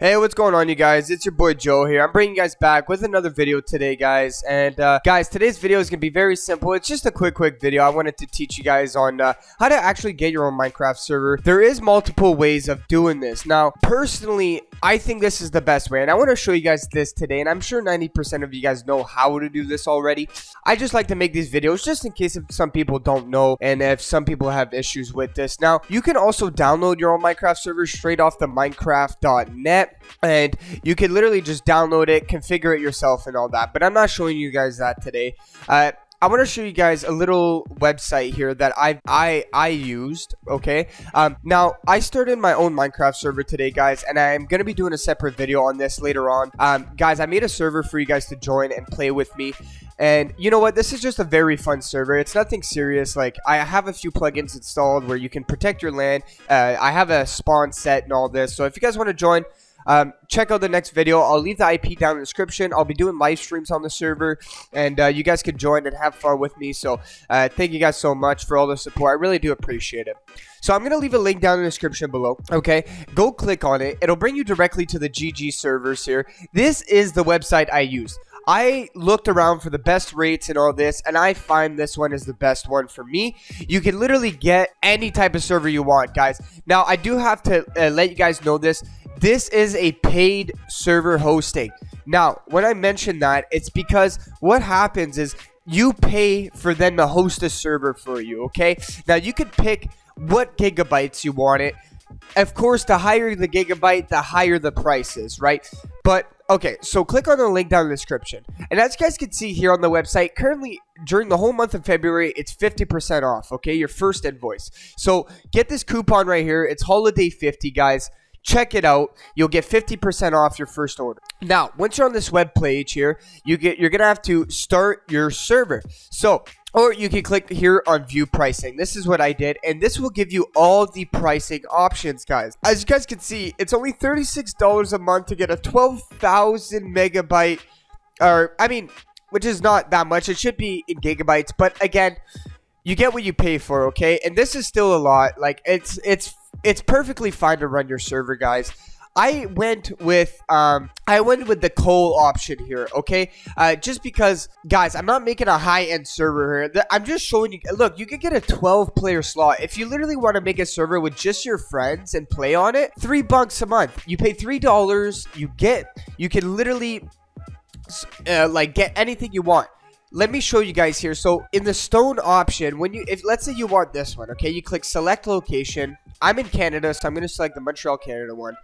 Hey, what's going on, you guys? It's your boy Joe here. I'm bringing you guys back with another video today, guys. And, uh, guys, today's video is going to be very simple. It's just a quick, quick video. I wanted to teach you guys on uh, how to actually get your own Minecraft server. There is multiple ways of doing this. Now, personally, I think this is the best way. And I want to show you guys this today. And I'm sure 90% of you guys know how to do this already. I just like to make these videos just in case if some people don't know and if some people have issues with this. Now, you can also download your own Minecraft server straight off the Minecraft.net and you can literally just download it, configure it yourself, and all that. But I'm not showing you guys that today. Uh, I want to show you guys a little website here that I I I used. Okay. Um, now I started my own Minecraft server today, guys, and I'm gonna be doing a separate video on this later on. Um, guys, I made a server for you guys to join and play with me. And you know what? This is just a very fun server. It's nothing serious. Like, I have a few plugins installed where you can protect your land. Uh, I have a spawn set and all this. So if you guys want to join, um, check out the next video. I'll leave the IP down in the description. I'll be doing live streams on the server, and uh, you guys can join and have fun with me. So uh, thank you guys so much for all the support. I really do appreciate it. So I'm going to leave a link down in the description below. Okay, go click on it. It'll bring you directly to the GG servers here. This is the website I use. I looked around for the best rates and all this, and I find this one is the best one for me. You can literally get any type of server you want, guys. Now, I do have to uh, let you guys know this. This is a paid server hosting. Now, when I mention that, it's because what happens is you pay for them to host a server for you, okay? Now, you can pick what gigabytes you want it. Of course, the higher the gigabyte, the higher the price is, right? But, okay, so click on the link down in the description. And as you guys can see here on the website, currently, during the whole month of February, it's 50% off, okay? Your first invoice. So, get this coupon right here. It's Holiday 50, guys. Check it out. You'll get 50% off your first order. Now, once you're on this web page here, you get you're gonna have to start your server. So or you can click here on view pricing. This is what I did, and this will give you all the pricing options, guys. As you guys can see, it's only $36 a month to get a 12,000 megabyte, or I mean, which is not that much. It should be in gigabytes, but again, you get what you pay for, okay? And this is still a lot. Like it's it's it's perfectly fine to run your server, guys. I went with um, I went with the coal option here, okay? Uh, just because, guys, I'm not making a high-end server here. I'm just showing you. Look, you can get a 12-player slot if you literally want to make a server with just your friends and play on it. Three bucks a month. You pay three dollars. You get. You can literally, uh, like, get anything you want let me show you guys here. So in the stone option, when you, if let's say you want this one, okay, you click select location. I'm in Canada, so I'm going to select the Montreal, Canada one.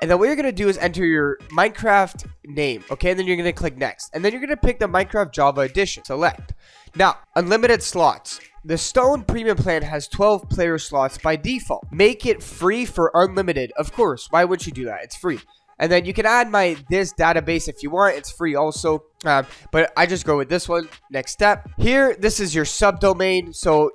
And then what you're going to do is enter your Minecraft name, okay? And then you're going to click next. And then you're going to pick the Minecraft Java Edition. Select. Now, unlimited slots. The Stone Premium plan has 12 player slots by default. Make it free for unlimited. Of course, why would you do that? It's free. And then you can add my this database if you want. It's free also. Uh, but I just go with this one. Next step. Here, this is your subdomain. So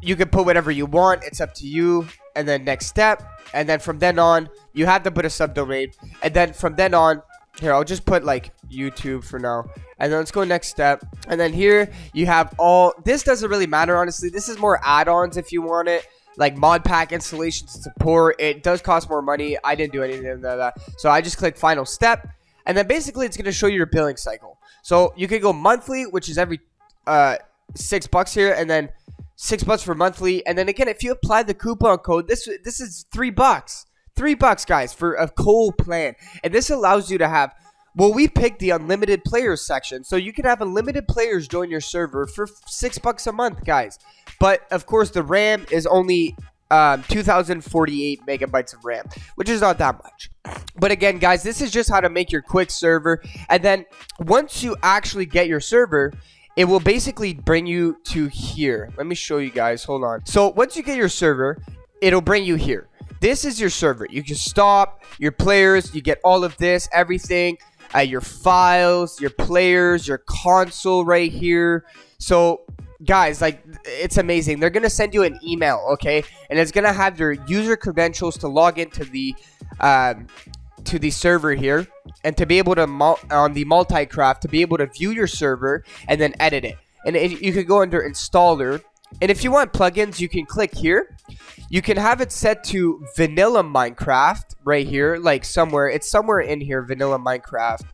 you can put whatever you want. It's up to you. And then next step. And then from then on, you have to put a subdomain. And then from then on, here, I'll just put like YouTube for now. And then let's go next step. And then here you have all, this doesn't really matter, honestly. This is more add-ons if you want it like mod pack installations support. It does cost more money. I didn't do anything of that. So I just click final step. And then basically it's going to show you your billing cycle. So you can go monthly, which is every uh, six bucks here. And then six bucks for monthly. And then again, if you apply the coupon code, this this is three bucks. Three bucks, guys, for a coal plan. And this allows you to have well, we picked the unlimited players section, so you can have unlimited players join your server for six bucks a month, guys. But of course, the RAM is only um, 2048 megabytes of RAM, which is not that much. But again, guys, this is just how to make your quick server. And then once you actually get your server, it will basically bring you to here. Let me show you guys. Hold on. So once you get your server, it'll bring you here. This is your server. You can stop your players. You get all of this, everything uh, your files, your players, your console right here. So guys, like it's amazing. They're gonna send you an email, okay, and it's gonna have your user credentials to log into the um, to the server here, and to be able to on the Multicraft to be able to view your server and then edit it. And it, you can go under installer, and if you want plugins, you can click here you can have it set to vanilla Minecraft right here, like somewhere. It's somewhere in here, vanilla Minecraft.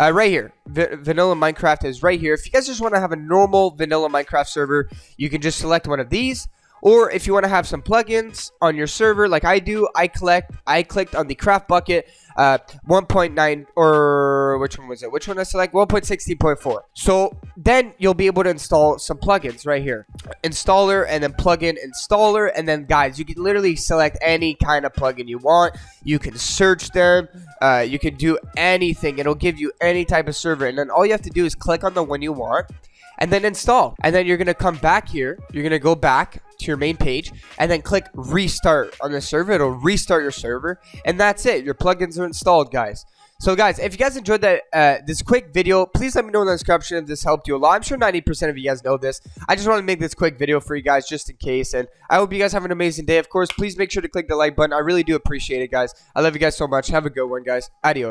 Uh, right here, v vanilla Minecraft is right here. If you guys just want to have a normal vanilla Minecraft server, you can just select one of these. Or if you want to have some plugins on your server, like I do, I collect, I clicked on the CraftBukkit, uh, 1.9 or which one was it? Which one I select? 1.16.4. So then you'll be able to install some plugins right here. Installer and then plugin installer, and then guys, you can literally select any kind of plugin you want. You can search them. Uh, you can do anything. It'll give you any type of server, and then all you have to do is click on the one you want and then install. And then you're going to come back here. You're going to go back to your main page and then click restart on the server. It'll restart your server. And that's it. Your plugins are installed, guys. So guys, if you guys enjoyed that uh, this quick video, please let me know in the description if this helped you a lot. I'm sure 90% of you guys know this. I just want to make this quick video for you guys just in case. And I hope you guys have an amazing day. Of course, please make sure to click the like button. I really do appreciate it, guys. I love you guys so much. Have a good one, guys. Adios.